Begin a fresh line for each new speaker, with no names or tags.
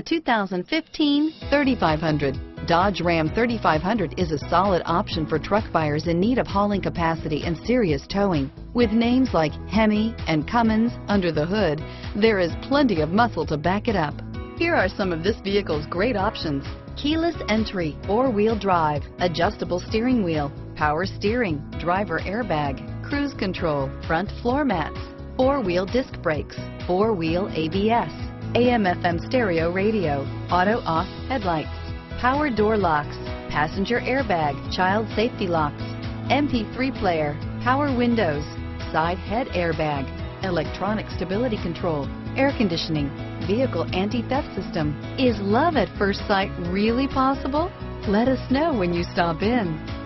The 2015 3500. Dodge Ram 3500 is a solid option for truck buyers in need of hauling capacity and serious towing. With names like Hemi and Cummins under the hood, there is plenty of muscle to back it up. Here are some of this vehicle's great options. Keyless entry, four-wheel drive, adjustable steering wheel, power steering, driver airbag, cruise control, front floor mats, four-wheel disc brakes, four-wheel ABS, AM FM stereo radio, auto off headlights, power door locks, passenger airbag, child safety locks, MP3 player, power windows, side head airbag, electronic stability control, air conditioning, vehicle anti-theft system. Is love at first sight really possible? Let us know when you stop in.